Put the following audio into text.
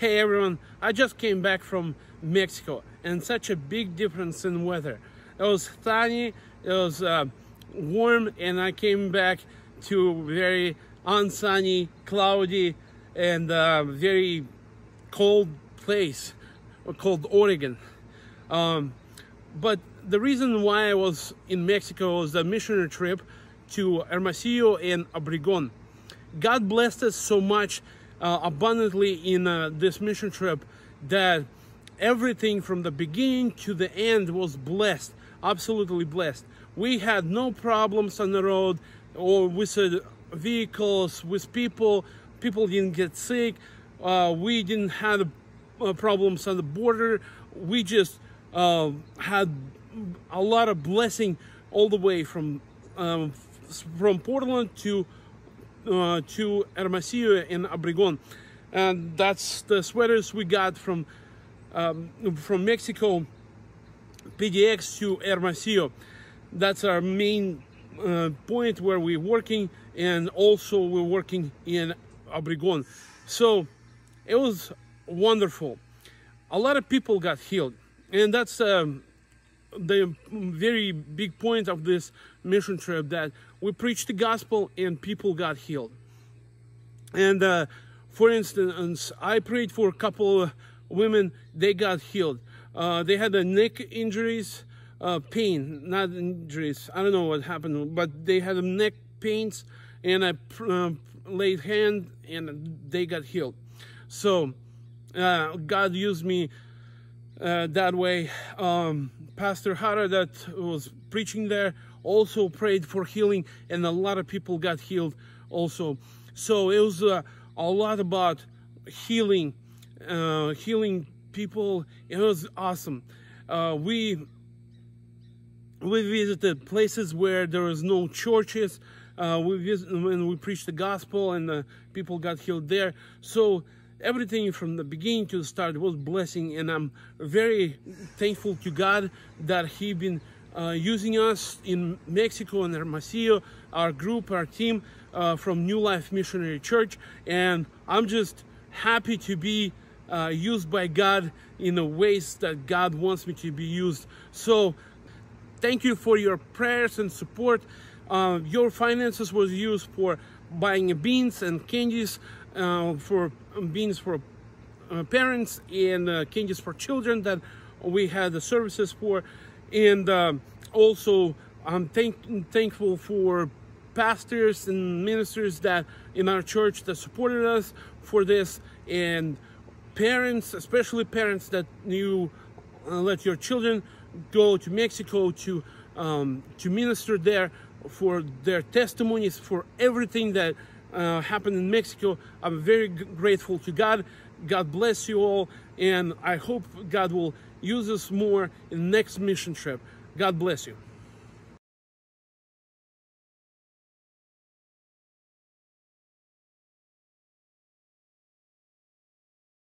Hey everyone, I just came back from Mexico and such a big difference in weather. It was sunny, it was uh, warm, and I came back to very unsunny, cloudy, and uh, very cold place called Oregon. Um, but the reason why I was in Mexico was a missionary trip to Hermosillo and Obregon. God blessed us so much uh, abundantly in uh, this mission trip that everything from the beginning to the end was blessed, absolutely blessed. We had no problems on the road or with uh, vehicles, with people. People didn't get sick. Uh, we didn't have uh, problems on the border. We just uh, had a lot of blessing all the way from um, from Portland to uh, to Hermosillo in Obregon. And that's the sweaters we got from um, from Mexico, PDX to Hermosillo. That's our main uh, point where we're working and also we're working in Obregon. So it was wonderful. A lot of people got healed and that's um, the very big point of this mission trip that we preached the gospel and people got healed. And uh, for instance, I prayed for a couple of women, they got healed. Uh, they had a neck injuries, uh, pain, not injuries. I don't know what happened, but they had a neck pains, and I uh, laid hand, and they got healed. So uh, God used me uh, that way. Um, Pastor Hara that was preaching there also prayed for healing and a lot of people got healed also. So it was uh, a lot about healing, uh, healing people. It was awesome. Uh, we we visited places where there was no churches. Uh, we visited and we preached the gospel and people got healed there. So everything from the beginning to the start was blessing and i'm very thankful to god that he been uh, using us in mexico and hermosillo our group our team uh, from new life missionary church and i'm just happy to be uh, used by god in the ways that god wants me to be used. So thank you for your prayers and support. Uh, your finances was used for buying beans and candies for beans for uh, parents and uh, candies for children that we had the services for. And uh, also I'm thank thankful for pastors and ministers that in our church that supported us for this. And parents especially parents that you uh, let your children go to Mexico to um, to minister there for their testimonies for everything that uh, happened in Mexico. I'm very grateful to God. God bless you all, and I hope God will use us more in the next mission trip. God bless you.